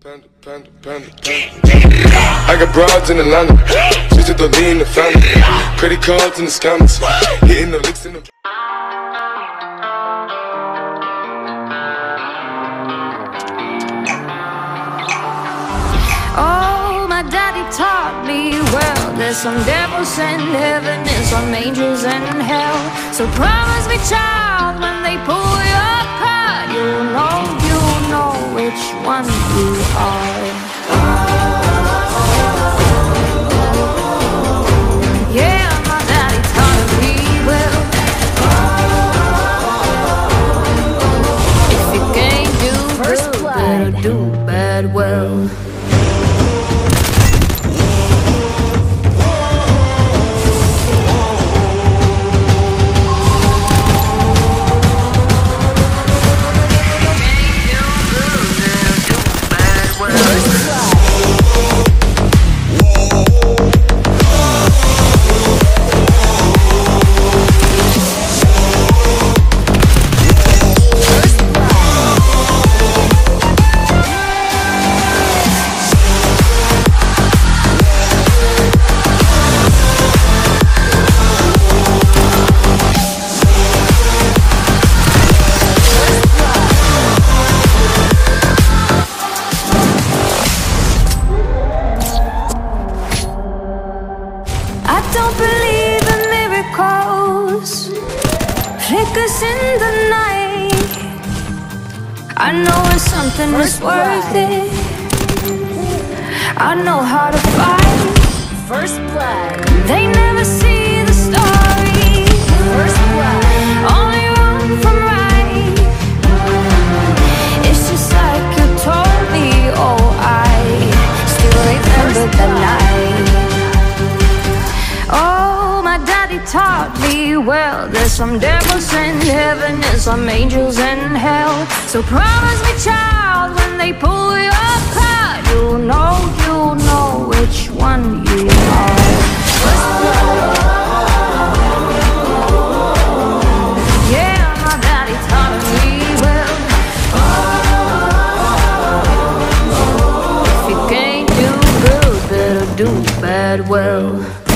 Panda, panda, panda. I got broads in Atlanta, just the lean the family. Credit cards in the scammers, hitting the licks in the. Oh, my daddy taught me well. There's some devils in heaven and some angels in hell. So promise me, child, when they pull your one you are. Flickers in the night. I know when something is worth it. I know how to fight. First blood. They taught me well. There's some devils in heaven and some angels in hell. So promise me, child, when they pull your card, you'll know, you'll know which one you are. You do bad well.